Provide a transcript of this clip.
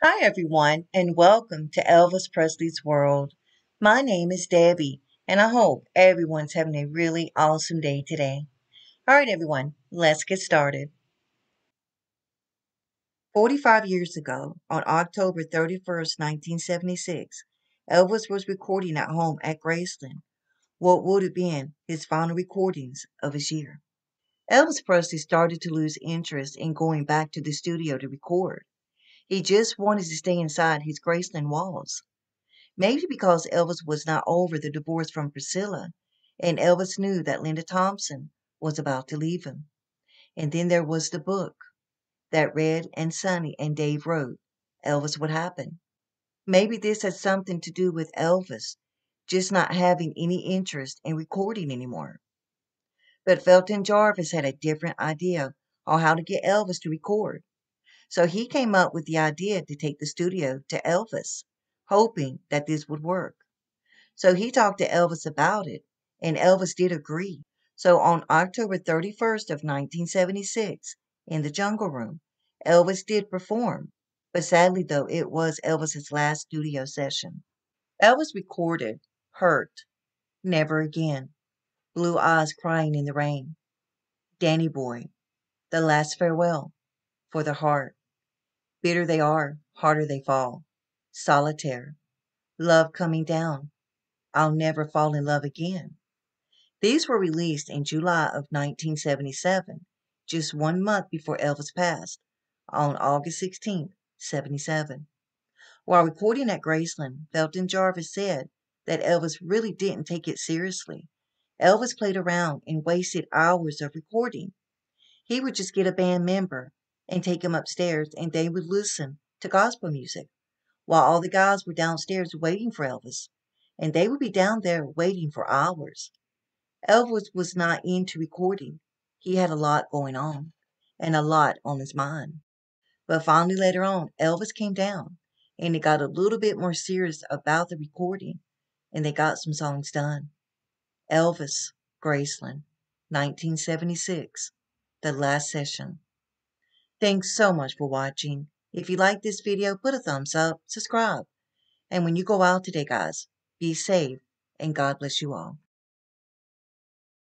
Hi, everyone, and welcome to Elvis Presley's World. My name is Debbie, and I hope everyone's having a really awesome day today. All right, everyone, let's get started. 45 years ago, on October 31st, 1976, Elvis was recording at home at Graceland, what would have been his final recordings of his year. Elvis Presley started to lose interest in going back to the studio to record. He just wanted to stay inside his Graceland walls. Maybe because Elvis was not over the divorce from Priscilla, and Elvis knew that Linda Thompson was about to leave him. And then there was the book that Red and Sonny and Dave wrote, Elvis What Happened. Maybe this had something to do with Elvis just not having any interest in recording anymore. But Felton Jarvis had a different idea on how to get Elvis to record. So he came up with the idea to take the studio to Elvis, hoping that this would work. So he talked to Elvis about it, and Elvis did agree. So on October 31st of 1976, in the Jungle Room, Elvis did perform, but sadly though it was Elvis's last studio session. Elvis recorded Hurt, Never Again, Blue Eyes Crying in the Rain, Danny Boy, The Last Farewell, For the Heart, Bitter they are, harder they fall. Solitaire. Love coming down. I'll never fall in love again. These were released in July of 1977, just one month before Elvis passed, on August 16, 77. While recording at Graceland, Felton Jarvis said that Elvis really didn't take it seriously. Elvis played around and wasted hours of recording. He would just get a band member and take him upstairs, and they would listen to gospel music while all the guys were downstairs waiting for Elvis, and they would be down there waiting for hours. Elvis was not into recording. He had a lot going on and a lot on his mind. But finally, later on, Elvis came down and it got a little bit more serious about the recording, and they got some songs done. Elvis, Graceland, 1976, the last session. Thanks so much for watching. If you like this video, put a thumbs up, subscribe. And when you go out today, guys, be safe and God bless you all.